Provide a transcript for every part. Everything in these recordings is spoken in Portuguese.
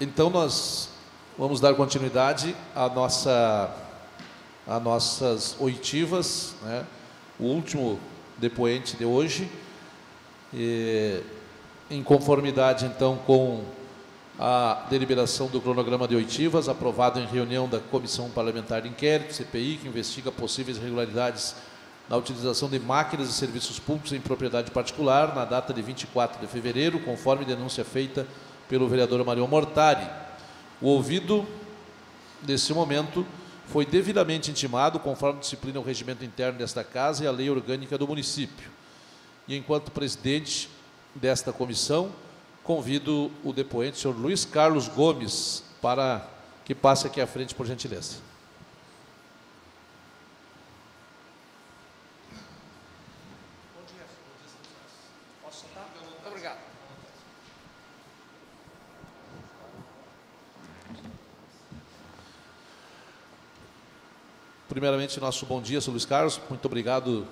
Então nós vamos dar continuidade à nossa, a nossas oitivas, né? o último depoente de hoje, e, em conformidade então com a deliberação do cronograma de oitivas, aprovado em reunião da Comissão Parlamentar de Inquérito, CPI, que investiga possíveis irregularidades na utilização de máquinas e serviços públicos em propriedade particular, na data de 24 de fevereiro, conforme denúncia feita pelo vereador Mário Mortari. O ouvido, nesse momento, foi devidamente intimado, conforme disciplina o regimento interno desta casa e a lei orgânica do município. E enquanto presidente desta comissão, convido o depoente, senhor Luiz Carlos Gomes, para que passe aqui à frente, por gentileza. Primeiramente, nosso bom dia, Sr. Luiz Carlos. Muito obrigado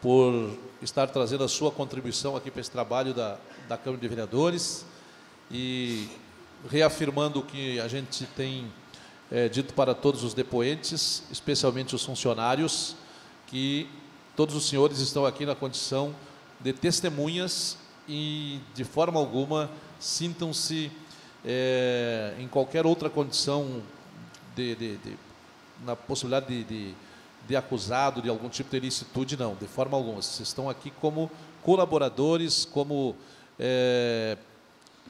por estar trazendo a sua contribuição aqui para esse trabalho da, da Câmara de Vereadores e reafirmando o que a gente tem é, dito para todos os depoentes, especialmente os funcionários, que todos os senhores estão aqui na condição de testemunhas e, de forma alguma, sintam-se é, em qualquer outra condição de, de, de na possibilidade de, de, de, acusado de algum tipo de ilicitude, não, de forma alguma. Vocês estão aqui como colaboradores, como é,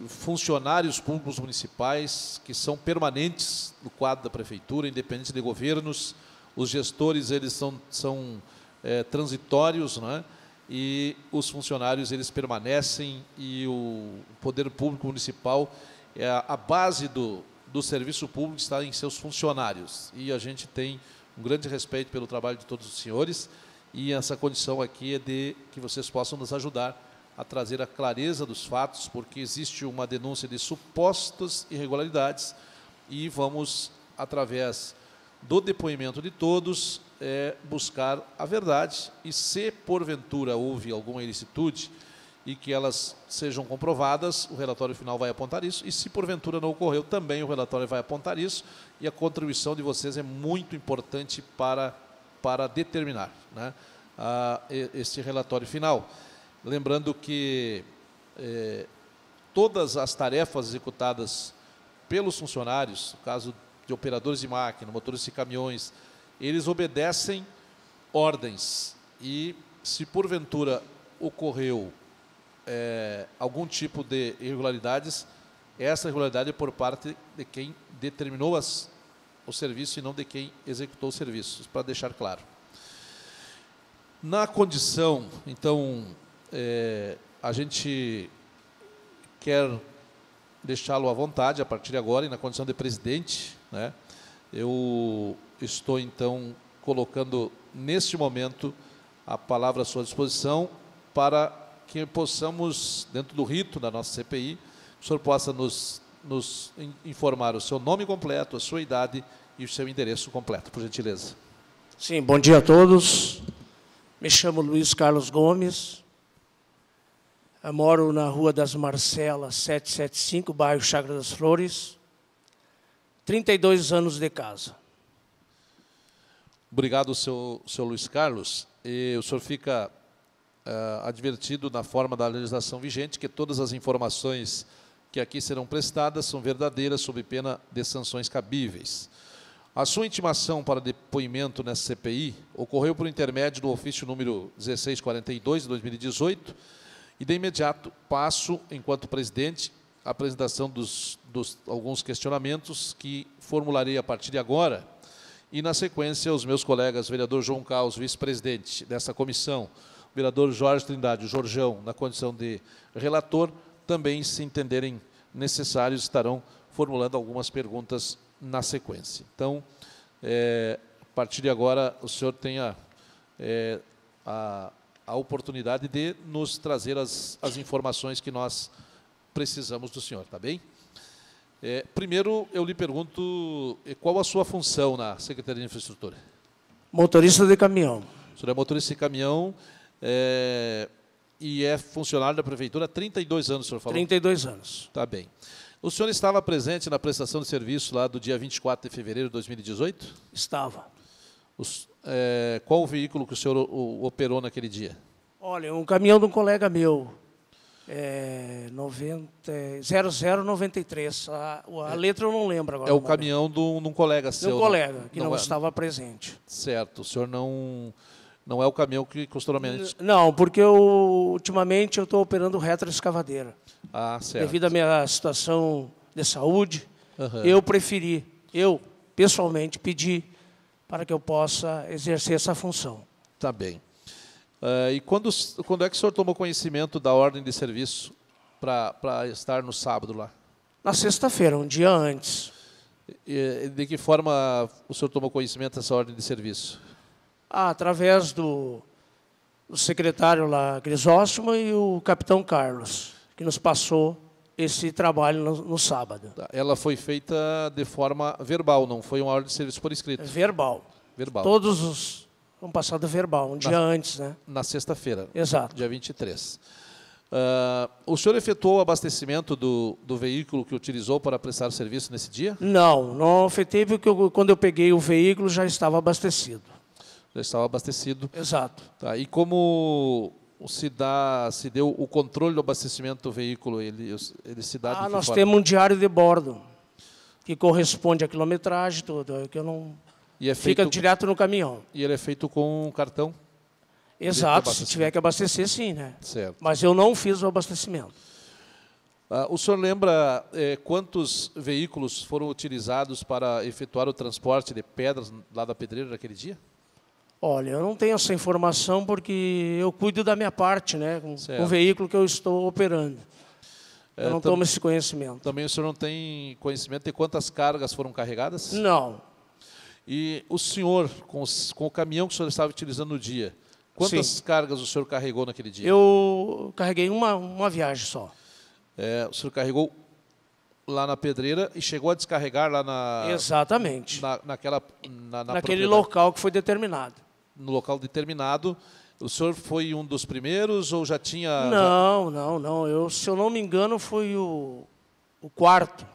funcionários públicos municipais que são permanentes no quadro da prefeitura, independente de governos. Os gestores eles são, são é, transitórios, não é? e os funcionários eles permanecem e o poder público municipal é a base do, do serviço público está em seus funcionários. E a gente tem um grande respeito pelo trabalho de todos os senhores. E essa condição aqui é de que vocês possam nos ajudar a trazer a clareza dos fatos, porque existe uma denúncia de supostas irregularidades. E vamos, através do depoimento de todos, é, buscar a verdade. E se porventura houve alguma ilicitude, e que elas sejam comprovadas, o relatório final vai apontar isso, e se porventura não ocorreu, também o relatório vai apontar isso, e a contribuição de vocês é muito importante para, para determinar né, a, esse relatório final. Lembrando que é, todas as tarefas executadas pelos funcionários, no caso de operadores de máquina, motoristas de caminhões, eles obedecem ordens, e se porventura ocorreu é, algum tipo de irregularidades, essa irregularidade é por parte de quem determinou as, o serviço e não de quem executou os serviços, para deixar claro. Na condição, então, é, a gente quer deixá-lo à vontade a partir de agora, e na condição de presidente, né, eu estou, então, colocando, neste momento, a palavra à sua disposição para que possamos, dentro do rito da nossa CPI, o senhor possa nos, nos informar o seu nome completo, a sua idade e o seu endereço completo, por gentileza. Sim, bom dia a todos. Me chamo Luiz Carlos Gomes. Eu moro na Rua das Marcelas, 775, bairro Chagra das Flores. 32 anos de casa. Obrigado, seu, seu Luiz Carlos. E o senhor fica uh, advertido na forma da legislação vigente que todas as informações que aqui serão prestadas são verdadeiras sob pena de sanções cabíveis. A sua intimação para depoimento nessa CPI ocorreu por intermédio do ofício número 1642 de 2018 e de imediato passo, enquanto presidente, a apresentação dos, dos alguns questionamentos que formularei a partir de agora e, na sequência, os meus colegas, vereador João Caos, vice-presidente dessa comissão, vereador Jorge Trindade, o Jorjão, na condição de relator, também, se entenderem necessários, estarão formulando algumas perguntas na sequência. Então, é, a partir de agora o senhor tenha é, a, a oportunidade de nos trazer as, as informações que nós precisamos do senhor, tá bem? É, primeiro, eu lhe pergunto qual a sua função na Secretaria de Infraestrutura? Motorista de caminhão. O senhor é motorista de caminhão é, e é funcionário da Prefeitura há 32 anos, o senhor falou? 32 anos. Tá bem. O senhor estava presente na prestação de serviço lá do dia 24 de fevereiro de 2018? Estava. Os, é, qual o veículo que o senhor o, operou naquele dia? Olha, um caminhão de um colega meu, é, 90, 0093. A, a é, letra eu não lembro agora. É o caminhão de um, de um colega seu. De um colega, que não, não é, estava presente. Certo. O senhor não, não é o caminhão que costumamente... Não, porque eu, ultimamente eu estou operando retroescavadeira. Ah, certo. Devido à minha situação de saúde, uhum. eu preferi, eu pessoalmente pedi para que eu possa exercer essa função. Tá bem. Uh, e quando, quando é que o senhor tomou conhecimento da ordem de serviço para estar no sábado lá? Na sexta-feira, um dia antes. E, de que forma o senhor tomou conhecimento dessa ordem de serviço? Ah, através do, do secretário lá, Grisóstomo, e o capitão Carlos, que nos passou esse trabalho no, no, sábado. Tá, ela foi feita de forma verbal, não foi uma ordem de serviço por escrito? Verbal. Verbal. Todos os Vamos passar do verbal, um dia na, antes, né? Na sexta-feira. Exato. Dia 23. Uh, ah, o senhor efetuou o abastecimento do, do veículo que utilizou para prestar serviço nesse dia? Não, não efetuei porque eu, quando eu peguei o veículo já estava abastecido. Já estava abastecido. Exato. Tá, e como se, dá, se deu o controle do abastecimento do veículo? Ele, ele se dá ah, nós forma? temos um diário de bordo que corresponde à quilometragem toda, é que eu não e é feito, Fica direto no caminhão. E ele é feito com cartão? Exato, se tiver que abastecer, sim, né? Certo. Mas eu não fiz o abastecimento. Ah, o senhor lembra eh, quantos veículos foram utilizados para efetuar o transporte de pedras lá da pedreira naquele dia? Olha, eu não tenho essa informação porque eu cuido da minha parte, né, com, com o veículo que eu estou operando. Eu é, não tomo esse conhecimento. Também o senhor não tem conhecimento de quantas cargas foram carregadas? Não. E o senhor, com, os, com o caminhão que o senhor estava utilizando no dia, quantas Sim. cargas o senhor carregou naquele dia? Eu carreguei uma, uma viagem só. É, o senhor carregou lá na pedreira e chegou a descarregar lá na... Exatamente. Na, naquela, na, na Naquele local que foi determinado. No local determinado. O senhor foi um dos primeiros ou já tinha... Não, não, não. Eu, se eu não me engano, fui o, o quarto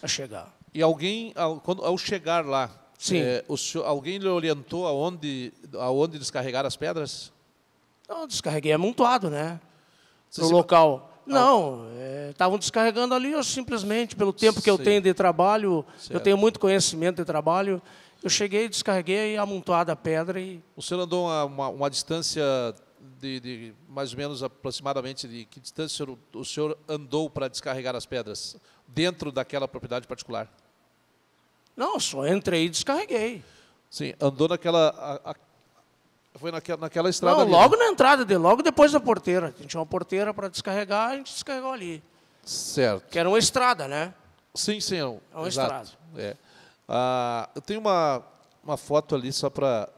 a chegar. E alguém, ao, quando, ao chegar lá, Sim. É, senhor, alguém lhe orientou aonde, aonde descarregar as pedras? Não, descarreguei amontoado, né? Você no local. Ah. Não, estavam é, descarregando ali, eu simplesmente, pelo tempo que eu tenho de trabalho, certo. eu tenho muito conhecimento de trabalho, eu cheguei, descarreguei amontoado a pedra e... O senhor andou uma, uma, uma distância de, de, mais ou menos aproximadamente de que distância o senhor, o senhor andou para descarregar as pedras dentro daquela propriedade particular? Não, só entrei e descarreguei. Sim, andou naquela. A, a, foi naquela, naquela estrada. Não, ali, logo né? na entrada dele, logo depois da porteira. A gente tinha uma porteira para descarregar, a gente descarregou ali. Certo. Que era uma estrada, né? Sim, sim. É, é uma exato. estrada. É. Ah, eu tenho uma, uma foto ali só para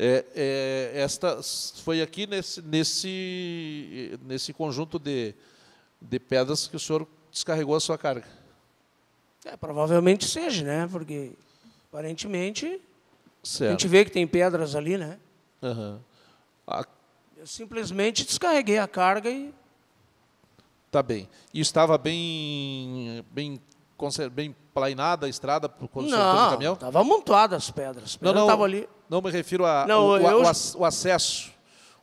É, é, esta foi aqui nesse, nesse, nesse conjunto de, de pedras que o senhor descarregou a sua carga. É, provavelmente seja, né? Porque aparentemente certo. a gente vê que tem pedras ali, né? Uhum. A... Eu simplesmente descarreguei a carga e. Tá bem. E estava bem, bem bem plainada a estrada quando não, o caminhão? estava amontoada as pedras. Não, não, ali. não me refiro ao não, eu... o, acesso.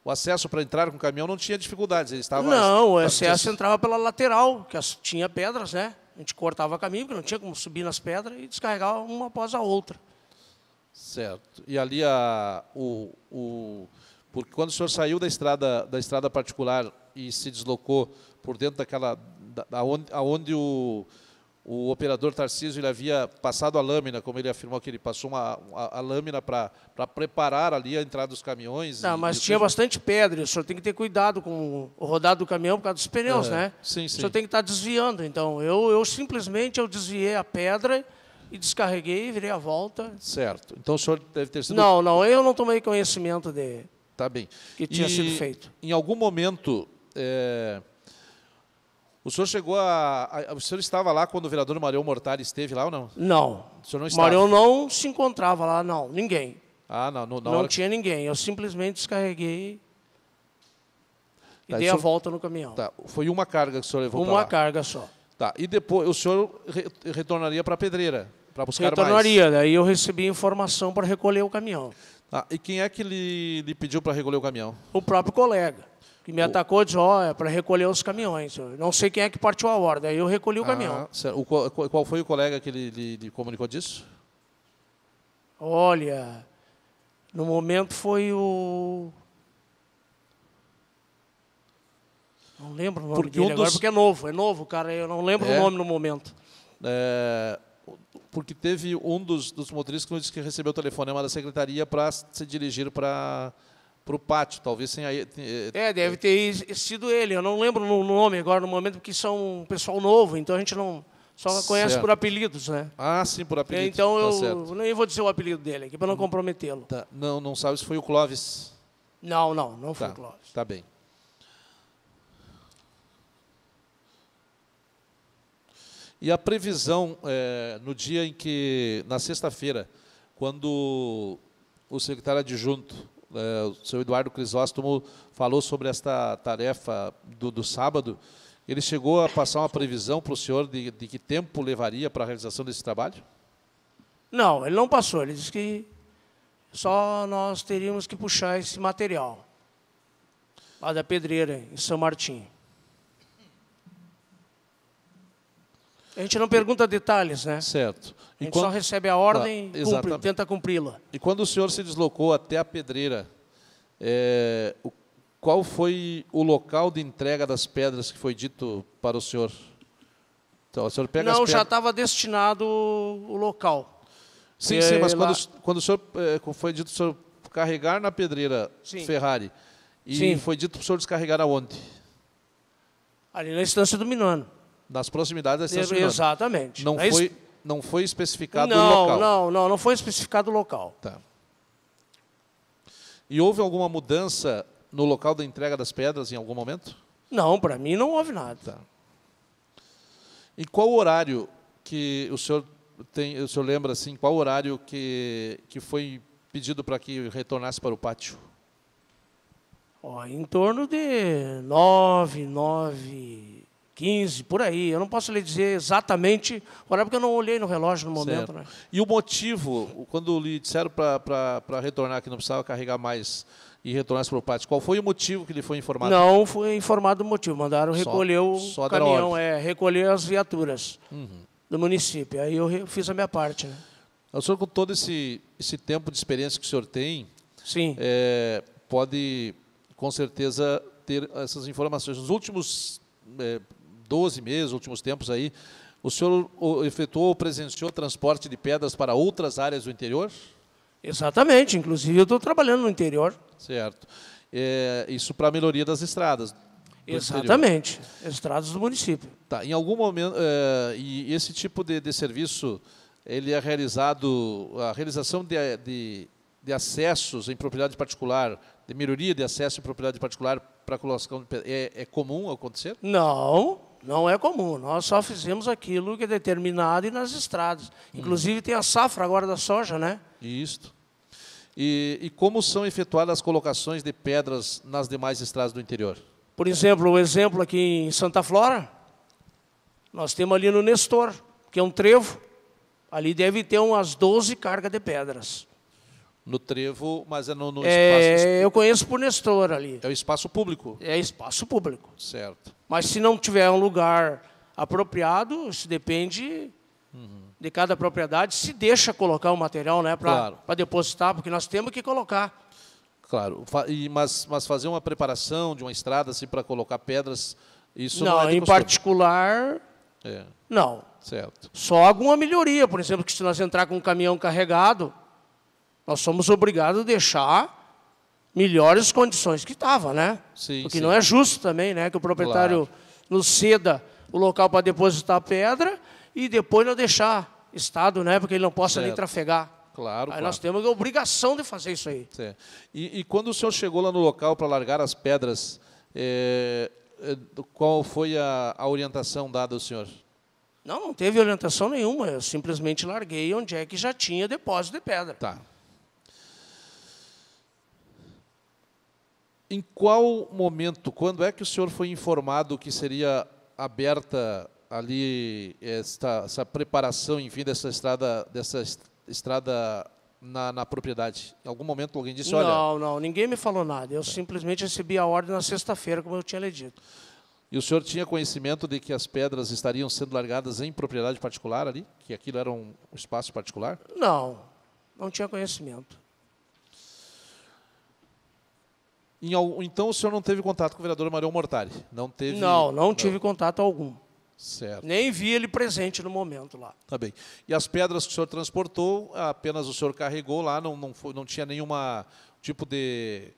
O acesso para entrar com o caminhão não tinha dificuldades, ele estava... Não, o acesso entrava pela lateral, que tinha pedras, né? A gente cortava caminho, porque não tinha como subir nas pedras e descarregar uma após a outra. Certo. E ali a, o, o, porque quando o senhor saiu da estrada, da estrada particular e se deslocou por dentro daquela, da, onde, aonde o o operador Tarcísio ele havia passado a lâmina, como ele afirmou que ele passou uma, a, a lâmina para preparar ali a entrada dos caminhões. Não, e- mas e- tinha bastante pedra. O senhor tem que ter cuidado com o rodado do caminhão por causa dos pneus, É, né? sim, O sim. senhor tem que estar desviando. Então, eu, eu simplesmente eu desviei a pedra e descarreguei, virei a volta. Certo. Então o senhor deve ter sido. Não, não, eu não tomei conhecimento de Tá bem. que tinha E sido feito. Em algum momento, é, o senhor chegou a, a- O senhor estava lá quando o vereador Marião Mortari esteve lá ou não? Não. O senhor não O estava? Marião não se encontrava lá, não. Ninguém. Ah, não. no- não tinha ninguém. Eu simplesmente descarreguei e Tá, dei a volta no caminhão. Tá, foi uma carga que o senhor levou Uma lá. carga só. Tá. E depois o senhor re- retornaria para a pedreira para buscar mais. Retornaria. Daí eu recebi informação para recolher o caminhão. Tá, E quem é que lhe, lhe pediu para recolher o caminhão? O próprio colega, que me atacou, disse, ó, é para recolher os caminhões. Eu não sei quem é que partiu a ordem. Aí eu recolhi o caminhão. Ah, certo. O qual, foi o colega que lhe, lhe- lhe comunicou disso? Olha, no momento foi o... Não lembro o nome Porque dele um agora, dos- porque é novo, é novo, cara. Eu não lembro É? o nome no momento. É, porque teve um dos, dos motoristas que disse que recebeu o telefonema da secretaria para se dirigir para o pátio, talvez sem aí. eh, É, deve ter sido ele. Eu não lembro o nome agora no momento, porque são um pessoal novo, então a gente não só conhece Certo. por apelidos, né? Ah, sim, por apelido. então tá eu certo. nem vou dizer o apelido dele aqui para não comprometê-lo. Tá, Não, não sabe se foi o Clóvis. Não, não, não foi Tá, o Clóvis. tá bem. E a previsão, eh, no dia em que, na sexta-feira, quando o secretário adjunto, o seu Eduardo Crisóstomo, falou sobre esta tarefa do, do sábado, ele chegou a passar uma previsão para o senhor de, de que tempo levaria para a realização desse trabalho? Não, ele não passou. Ele disse que só nós teríamos que puxar esse material lá da pedreira, em São Martim. A gente não pergunta detalhes, né? Certo. A E gente quando- só recebe a ordem Ah, e cumpre, tenta cumpri-la. E quando o senhor se deslocou até a pedreira, é, o- qual foi o local de entrega das pedras que foi dito para o senhor? Então, o senhor pega não, já estava destinado o local. Sim, É, sim, mas lá- quando, quando o senhor é, foi dito para o senhor carregar na pedreira Sim. Ferrari, e Sim. foi dito para o senhor descarregar aonde? Ali na estância do Minano. Nas proximidades da estação. Exatamente. Não es- foi, não foi especificado o não, local. não, não, não foi especificado o local. Tá. E houve alguma mudança no local da entrega das pedras em algum momento? Não, para mim não houve nada. Tá. E qual o horário que o senhor tem, o senhor lembra assim, qual o horário que, que foi pedido para que retornasse para o pátio? Ó, em torno de 9, 9, 15, por aí. Eu não posso lhe dizer exatamente o horário, porque eu não olhei no relógio no momento. Né? E o motivo, quando lhe disseram para retornar, que não precisava carregar mais e retornasse para o pátio, qual foi o motivo que lhe foi informado? Não foi informado o motivo. Mandaram Só- recolher o só caminhão, é, recolher as viaturas Uhum. do município. Aí eu fiz a minha parte. Né? O senhor, com todo esse, esse tempo de experiência que o senhor tem, Sim. é, pode, com certeza, ter essas informações. Nos últimos é, 12 meses, últimos tempos aí, o senhor efetuou ou presenciou transporte de pedras para outras áreas do interior? Exatamente. Inclusive, eu estou trabalhando no interior. Certo. É, isso para a melhoria das estradas. Exatamente. Estradas do município. Tá, em algum momento, é, e esse tipo de, de serviço, ele é realizado, a realização de, de, de acessos em propriedade particular, de melhoria de acesso em propriedade particular para colocação de pedra, é, é comum acontecer? Não, não é comum. Nós só fizemos aquilo que é determinado e nas estradas. Inclusive tem a safra agora da soja, né? Isto. E, e como são efetuadas as colocações de pedras nas demais estradas do interior? Por exemplo, o exemplo aqui em Santa Flora, nós temos ali no Nestor, que é um trevo. Ali deve ter umas 12 cargas de pedras. No trevo, mas é no, no espaço. É, eu conheço por Nestor ali. É o espaço público. É espaço público. Certo. Mas se não tiver um lugar apropriado, isso depende de cada propriedade, se deixa colocar o material né, para Claro. depositar, porque nós temos que colocar. Claro. E- mas, mas fazer uma preparação de uma estrada assim, para colocar pedras, isso não, não, é em costume. particular, É, Não. certo. Só alguma melhoria, por exemplo, que se nós entrar com um caminhão carregado, nós somos obrigados a deixar melhores condições que estava, né? Sim, Porque sim. não é justo também, né, que o proprietário nos ceda o local para depositar a pedra e depois não deixar estado, né, porque ele não possa nem Certo. trafegar. Claro, Aí claro. nós temos a obrigação de fazer isso aí. E, e quando o senhor chegou lá no local para largar as pedras, é, é, qual foi a, a orientação dada ao senhor? Não, não teve orientação nenhuma. Eu simplesmente larguei onde é que já tinha depósito de pedra. Tá. Em qual momento, quando é que o senhor foi informado que seria aberta ali esta, essa preparação, enfim, dessa estrada, dessa est- estrada na, na propriedade? Em algum momento alguém disse, olha, Não, não, ninguém me falou nada. Eu simplesmente recebi a ordem na sexta-feira, como eu tinha lhe dito. e o senhor tinha conhecimento de que as pedras estariam sendo largadas em propriedade particular ali? Que aquilo era um espaço particular? Não, não tinha conhecimento. Em al- então o senhor não teve contato com o vereador Marião Mortari? Não teve? Não, não tive contato algum. Certo. Nem vi ele presente no momento lá. Tá bem. E as pedras que o senhor transportou, apenas o senhor carregou lá, não, não, foi, não tinha nenhuma tipo de,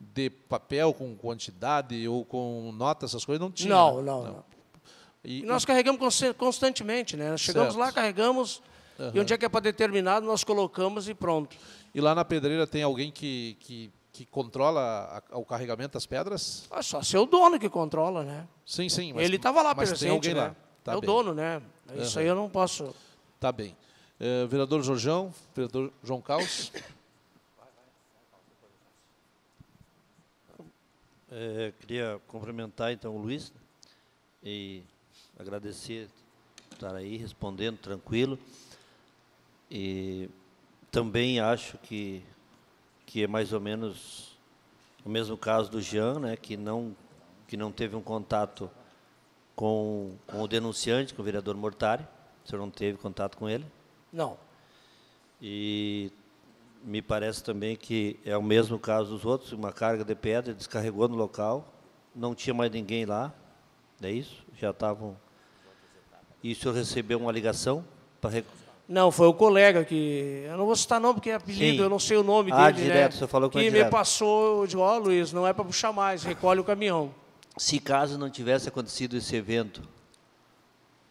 de papel com quantidade ou com nota, essas coisas? Não tinha? Não, né? não, não. E, E nós carregamos constantemente, né? Nós chegamos Certo. lá, carregamos, e onde é que é para determinado, nós colocamos e pronto. e lá na pedreira tem alguém que, que, que controla a- o carregamento das pedras? É só ser o dono que controla, né? Sim, sim. Mas, ele estava lá mas presente, tem alguém né? lá. Tá é o bem. dono, né? Isso aí eu não posso... Tá bem. Eh, vereador Jorjão, vereador João Caos. É, queria cumprimentar então o Luiz e agradecer estar aí respondendo tranquilo. E também acho que, que é mais ou menos o mesmo caso do Jean, né, que não, que não teve um contato com, com o denunciante, com o vereador Mortari. O senhor não teve contato com ele. Não. E me parece também que é o mesmo caso dos outros, uma carga de pedra, descarregou no local, não tinha mais ninguém lá, é isso? Já estavam... E o senhor recebeu uma ligação para... Não, foi o colega que. Eu não vou citar nome porque é apelido, Sim. eu não sei o nome Ah, dele. direto, né? você falou com Que me passou, eu digo, ó, Luiz, não é para puxar mais, recolhe o caminhão. Se caso não tivesse acontecido esse evento,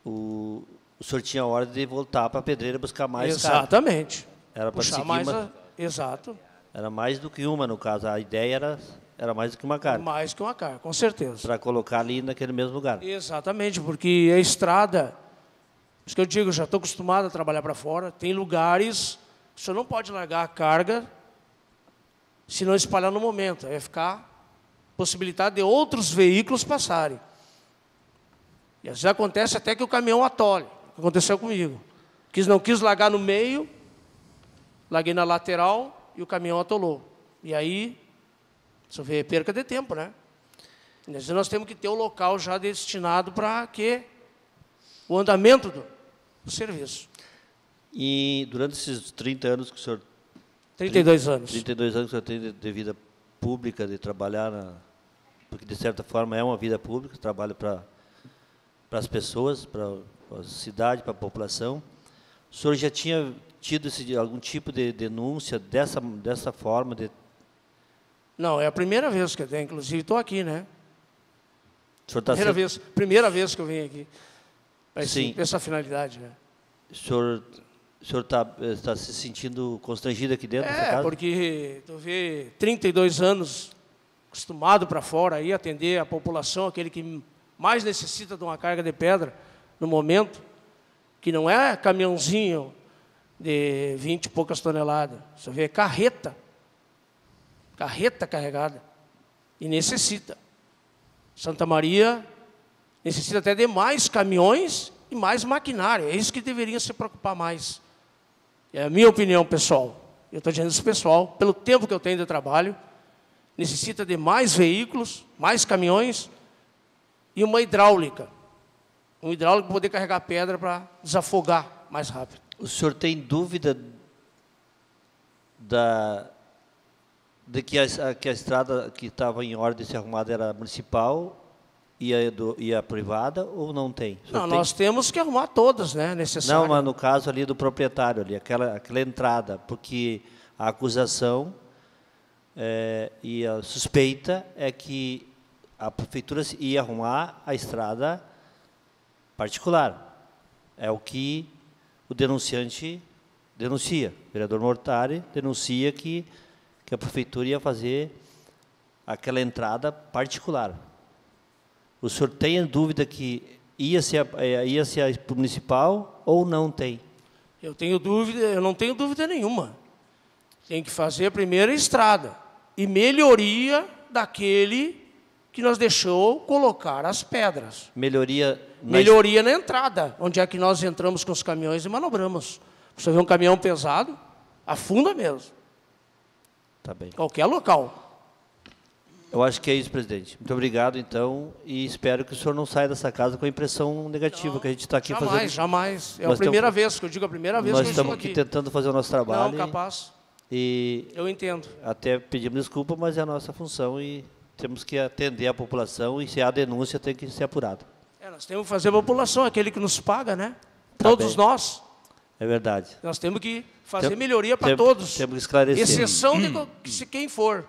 o, o senhor tinha a ordem de voltar para a pedreira buscar mais. Exatamente. Era para Puxar seguir mais. uma- a- Exato. Era mais do que uma, no caso. A ideia era, era mais do que uma carga, Mais que uma carga, com certeza. para colocar ali naquele mesmo lugar. Exatamente, porque a estrada, por isso que eu digo, já estou acostumado a trabalhar para fora, tem lugares que o senhor não pode largar a carga se não espalhar no momento, aí vai ficar possibilidade de outros veículos passarem. E às vezes acontece até que o caminhão atole, aconteceu comigo. Quis, não quis largar no meio, larguei na lateral e o caminhão atolou. E aí, você vê, perca de tempo, né? Às vezes nós temos que ter o local já destinado para que o andamento do, do serviço. E durante esses 30 anos que o senhor 32 anos. 32 anos que o senhor tem de, de vida pública, de trabalhar na. Porque, de certa forma, é uma vida pública, trabalho para as pessoas, para a cidade, para a população. O senhor já tinha tido esse, algum tipo de denúncia dessa, dessa forma? De, Não, é a primeira vez que eu tenho, inclusive estou aqui, né? o senhor está Primeira vez, primeira vez que eu venho aqui. Esse- Sim. essa finalidade, né? o senhor senhor está está se sentindo constrangido aqui dentro dessa É, porque tu vê 32 anos acostumado para fora aí atender a população, aquele que mais necessita de uma carga de pedra no momento, que não é caminhãozinho de 20 e poucas toneladas. Você vê carreta. Carreta carregada. E necessita. Santa Maria necessita até de mais caminhões e mais maquinário. É isso que deveria se preocupar mais. É a minha opinião pessoal. Eu estou dizendo isso pessoal, pelo tempo que eu tenho de trabalho, necessita de mais veículos, mais caminhões e uma hidráulica. Um hidráulico poder carregar pedra para desafogar mais rápido. O senhor tem dúvida da de que a, que a estrada que estava em ordem de ser arrumada era municipal e a, do, e a privada ou não tem? Não, tem? nós temos que arrumar todas, né? Necessário. Não, mas no caso ali do proprietário ali, aquela, aquela entrada, porque a acusação é, e a suspeita é que a prefeitura ia arrumar a estrada particular. É o que o denunciante denuncia. O vereador Mortari denuncia que, que a prefeitura ia fazer aquela entrada particular. O senhor tem dúvida que ia ser, eh, ia ser a municipal ou não tem? Eu tenho dúvida, eu não tenho dúvida nenhuma. Tem que fazer a estrada e melhoria daquele que nos deixou colocar as pedras. Melhoria na melhoria na entrada, onde é que nós entramos com os caminhões e manobramos. Você vê um caminhão pesado, afunda mesmo. Tá bem. Qualquer local. Eu acho que é isso, presidente. Muito obrigado, então, e espero que o senhor não saia dessa casa com a impressão negativa não, que a gente está aqui jamais, fazendo. Jamais, jamais. É a primeira vez que eu digo a primeira vez nós que eu estamos aqui. tentando fazer o nosso trabalho. Não, capaz. E eu entendo. Até pedimos desculpa, mas é a nossa função e temos que atender a população e se há denúncia tem que ser apurada. É, nós temos que fazer a população, aquele que nos paga, né? Tá Todos bem. nós. É verdade. Nós temos que fazer tem, melhoria para todos. Temos que esclarecer. Exceção de quem for.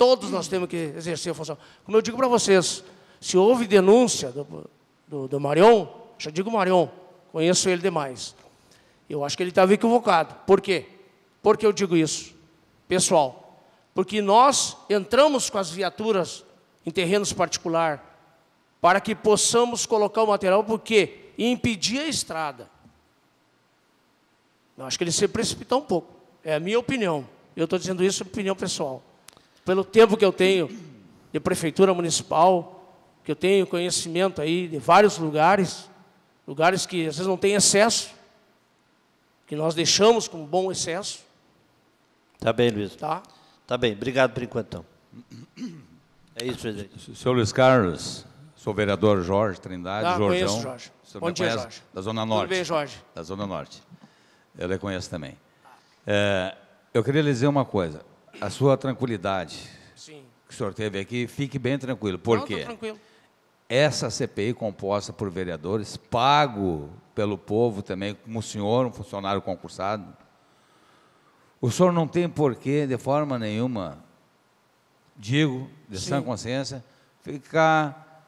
Todos nós temos que exercer a função. Como eu digo para vocês, se houve denúncia do, do, do Marion, já digo Marion, conheço ele demais. Eu acho que ele estava equivocado. Por quê? Por que eu digo isso? Pessoal, porque nós entramos com as viaturas em terrenos particular para que possamos colocar o material, por quê? E impedir a estrada. Eu acho que ele se precipitou um pouco. É a minha opinião. Eu estou dizendo isso, opinião pessoal pelo tempo que eu tenho de prefeitura municipal, que eu tenho conhecimento aí de vários lugares, lugares que às vezes não tem excesso, que nós deixamos com bom excesso. Tá bem, Luiz. Tá. Tá bem. Obrigado por enquanto. Então. É isso, presidente. Senhor Luiz Carlos, sou vereador Jorge Trindade, ah. Conheço, Jorge. Bom dia, Jorge. Da Zona Norte. Tudo bem, Jorge. Da Zona Norte. Eu lhe conheço também. É, eu queria lhe dizer uma coisa a sua tranquilidade Sim. que o senhor teve aqui, fique bem tranquilo. Por Não, quê? tranquilo. Essa CPI composta por vereadores, pago pelo povo também, como o senhor, um funcionário concursado, o senhor não tem porquê, de forma nenhuma, digo, de Sim. sã consciência, ficar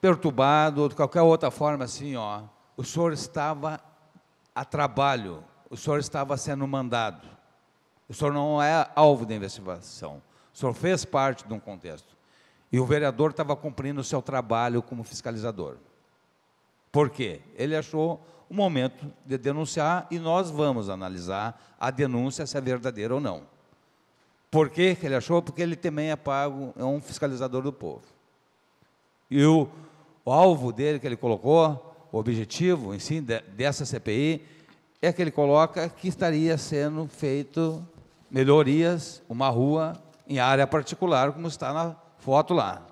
perturbado ou de qualquer outra forma assim, ó. O senhor estava a trabalho, o senhor estava sendo mandado. O senhor não é alvo da investigação. O senhor fez parte de um contexto. E o vereador estava cumprindo o seu trabalho como fiscalizador. Por quê? Ele achou o momento de denunciar e nós vamos analisar a denúncia se é verdadeira ou não. Por que ele achou? Porque ele também é pago, é um fiscalizador do povo. E o, o alvo dele que ele colocou, o objetivo em si de, dessa CPI, é que ele coloca que estaria sendo feito melhorias, uma rua em área particular, como está na foto lá.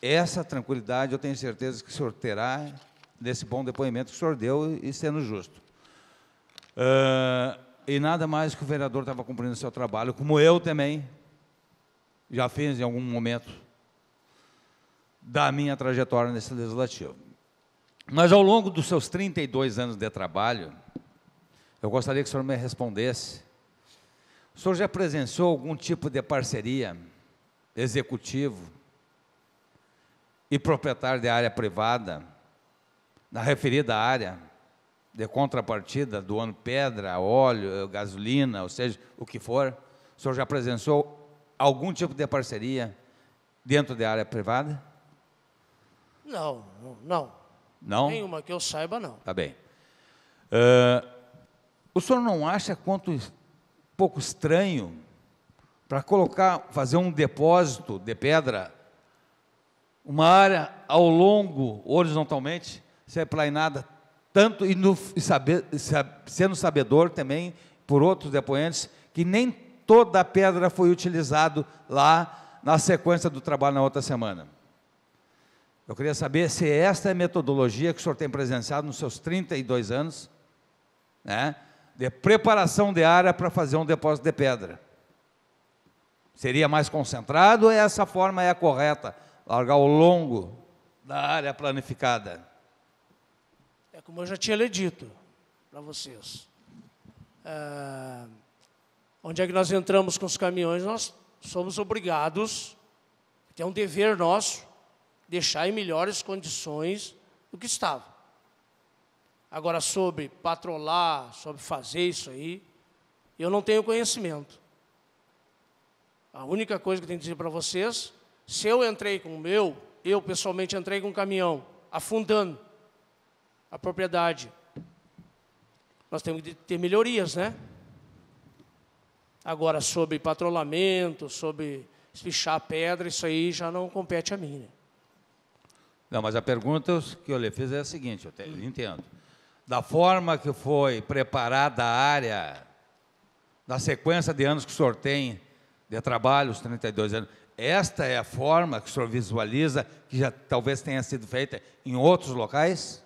Essa tranquilidade eu tenho certeza que o senhor terá desse bom depoimento que o senhor deu e sendo justo. Uh, e nada mais que o vereador estava cumprindo o seu trabalho, como eu também já fiz em algum momento da minha trajetória nesse legislativo. Mas ao longo dos seus 32 anos de trabalho, eu gostaria que o senhor me respondesse o senhor já presenciou algum tipo de parceria executivo e proprietário de área privada na referida área de contrapartida do ano pedra, óleo, gasolina, ou seja, o que for? O senhor já presenciou algum tipo de parceria dentro da área privada? Não, não. Não? Nenhuma que eu saiba, não. Tá bem. Uh, o senhor não acha quanto pouco estranho para colocar, fazer um depósito de pedra, uma área ao longo, horizontalmente, ser planeada tanto e, no, e saber, sendo sabedor também por outros depoentes que nem toda a pedra foi utilizada lá na sequência do trabalho na outra semana. Eu queria saber se esta é a metodologia que o senhor tem presenciado nos seus 32 anos, né? De preparação de área para fazer um depósito de pedra. Seria mais concentrado essa forma é a correta largar ao longo da área planificada. É como eu já tinha lhe dito para vocês. É, onde é que nós entramos com os caminhões, nós somos obrigados, é um dever nosso, deixar em melhores condições do que estava. Agora, sobre patrolar, sobre fazer isso aí, eu não tenho conhecimento. A única coisa que eu tenho que dizer para vocês, se eu entrei com o meu, eu pessoalmente entrei com um caminhão, afundando a propriedade, nós temos que ter melhorias, né? Agora, sobre patrulhamento, sobre espichar pedra, isso aí já não compete a mim. Né? Não, mas a pergunta que eu lhe fiz é a seguinte, eu, te, eu entendo. Da forma que foi preparada a área, da sequência de anos que o senhor tem de trabalho, os 32 anos, esta é a forma que o senhor visualiza que já talvez tenha sido feita em outros locais?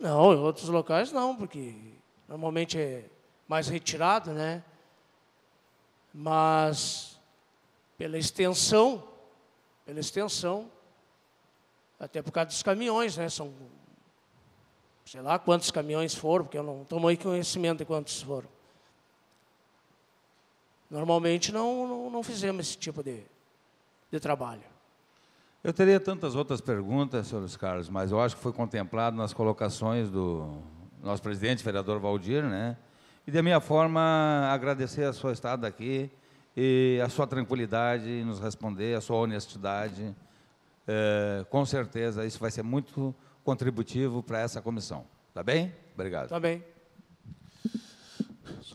Não, em outros locais não, porque normalmente é mais retirado, né? Mas pela extensão, pela extensão, até por causa dos caminhões, né? São sei lá quantos caminhões foram, porque eu não tomei conhecimento de quantos foram. Normalmente não, não, não fizemos esse tipo de, de trabalho. Eu teria tantas outras perguntas, senhores Carlos, mas eu acho que foi contemplado nas colocações do nosso presidente, vereador Valdir, né? E de minha forma, agradecer a sua estada aqui e a sua tranquilidade em nos responder, a sua honestidade. É, com certeza, isso vai ser muito contributivo para essa comissão. Tá bem? Obrigado. Tá bem.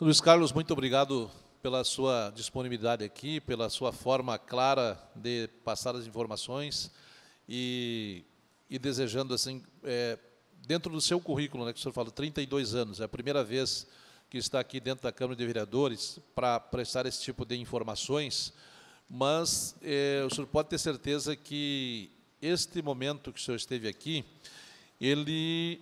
Luiz Carlos, muito obrigado pela sua disponibilidade aqui, pela sua forma clara de passar as informações e, e desejando, assim, é, dentro do seu currículo, né, que o senhor fala, 32 anos, é a primeira vez que está aqui dentro da Câmara de Vereadores para prestar esse tipo de informações, mas é, o senhor pode ter certeza que este momento que o senhor esteve aqui, ele,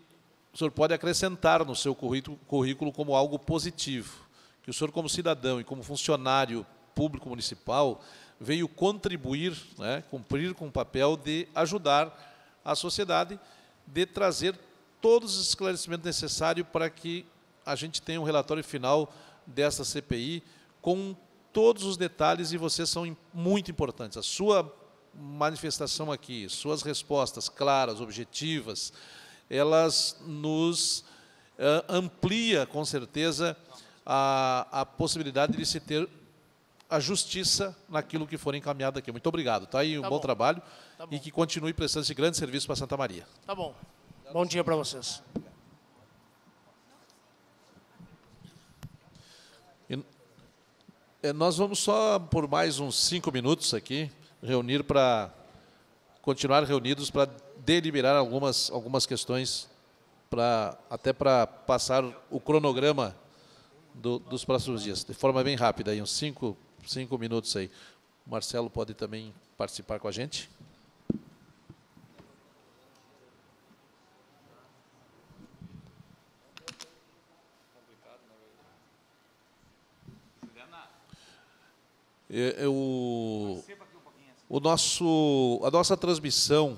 o senhor pode acrescentar no seu currículo, como algo positivo que o senhor, como cidadão e como funcionário público municipal, veio contribuir, né, cumprir com o papel de ajudar a sociedade, de trazer todos os esclarecimentos necessários para que a gente tenha um relatório final dessa CPI com todos os detalhes e vocês são muito importantes. A sua manifestação aqui, suas respostas claras, objetivas, elas nos uh, amplia com certeza a, a possibilidade de se ter a justiça naquilo que for encaminhado aqui. Muito obrigado. Tá aí um tá bom, bom, trabalho tá bom. e que continue prestando esse grande serviço para Santa Maria. Tá bom. Bom dia para vocês. E, é, nós vamos só por mais uns cinco minutos aqui reunir para continuar reunidos para deliberar algumas algumas questões para até para passar o cronograma do, dos próximos dias, de forma bem rápida, aí, uns cinco, cinco minutos aí. O Marcelo pode também participar com a gente. É, é o, o nosso, a nossa transmissão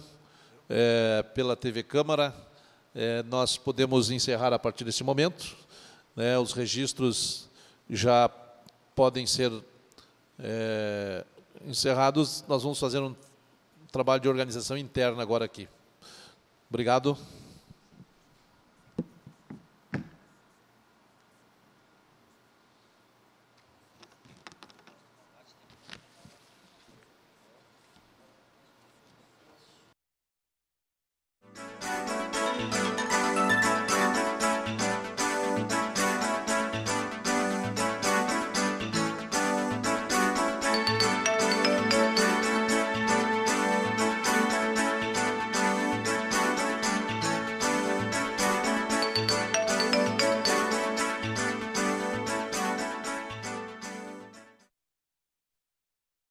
é, pela TV Câmara, é, nós podemos encerrar a partir desse momento. Né, os registros já podem ser é, encerrados. Nós vamos fazer um trabalho de organização interna agora aqui. Obrigado.